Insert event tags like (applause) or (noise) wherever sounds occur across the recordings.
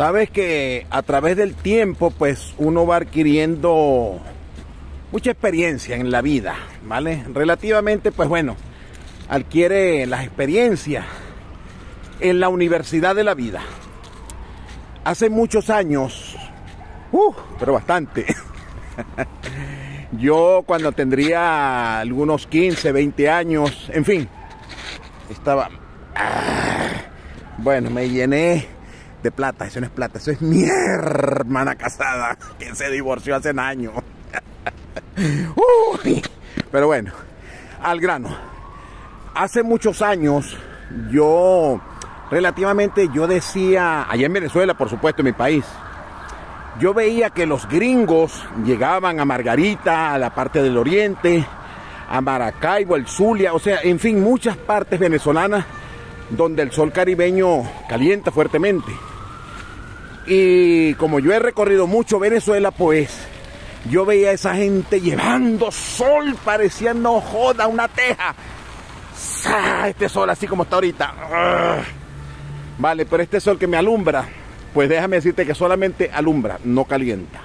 Sabes que a través del tiempo, pues uno va adquiriendo mucha experiencia en la vida, ¿vale? Relativamente, pues bueno, adquiere las experiencias en la universidad de la vida. Hace muchos años, uh, pero bastante, (laughs) yo cuando tendría algunos 15, 20 años, en fin, estaba... Ah, bueno, me llené de plata, eso no es plata, eso es mi (laughs) hermana casada que se divorció hace un año. (laughs) pero bueno, al grano. Hace muchos años yo, relativamente yo decía, allá en Venezuela, por supuesto, en mi país, yo veía que los gringos llegaban a Margarita, a la parte del oriente, a Maracaibo, el Zulia, o sea, en fin, muchas partes venezolanas donde el sol caribeño calienta fuertemente. Y como yo he recorrido mucho Venezuela, pues yo veía a esa gente llevando sol, parecía no joda una teja. Este sol así como está ahorita. Vale, pero este sol que me alumbra, pues déjame decirte que solamente alumbra, no calienta.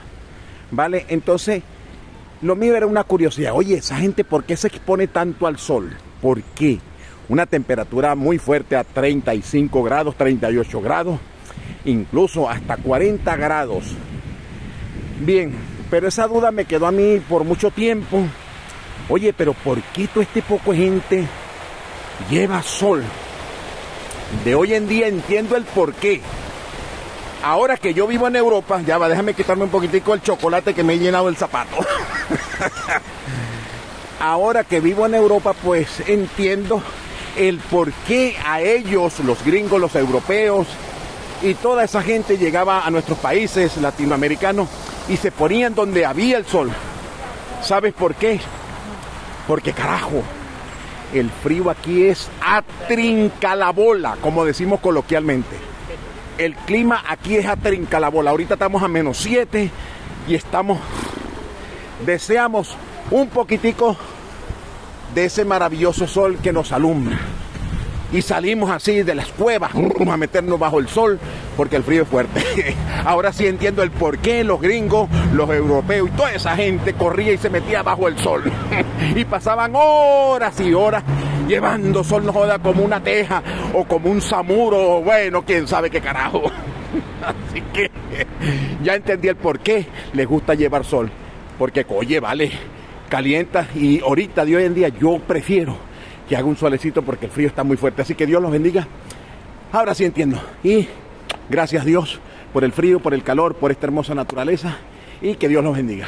Vale, entonces lo mío era una curiosidad. Oye, esa gente, ¿por qué se expone tanto al sol? ¿Por qué? Una temperatura muy fuerte a 35 grados, 38 grados incluso hasta 40 grados. Bien, pero esa duda me quedó a mí por mucho tiempo. Oye, pero ¿por qué todo este poco gente lleva sol? De hoy en día entiendo el por qué. Ahora que yo vivo en Europa, ya va, déjame quitarme un poquitico el chocolate que me he llenado el zapato. (laughs) Ahora que vivo en Europa, pues entiendo el por qué a ellos, los gringos, los europeos, y toda esa gente llegaba a nuestros países latinoamericanos y se ponían donde había el sol. ¿Sabes por qué? Porque carajo, el frío aquí es a la bola, como decimos coloquialmente. El clima aquí es a la bola. Ahorita estamos a menos 7 y estamos, deseamos un poquitico de ese maravilloso sol que nos alumbra y salimos así de las cuevas a meternos bajo el sol porque el frío es fuerte. (laughs) Ahora sí entiendo el por qué los gringos, los europeos y toda esa gente corría y se metía bajo el sol. (laughs) y pasaban horas y horas llevando sol no joda como una teja o como un samuro, bueno, quién sabe qué carajo. (laughs) Así que ya entendí el por qué les gusta llevar sol. Porque, oye, vale, calienta y ahorita de hoy en día yo prefiero que haga un solecito porque el frío está muy fuerte. Así que Dios los bendiga. Ahora sí entiendo. Y gracias Dios por el frío, por el calor, por esta hermosa naturaleza y que Dios los bendiga.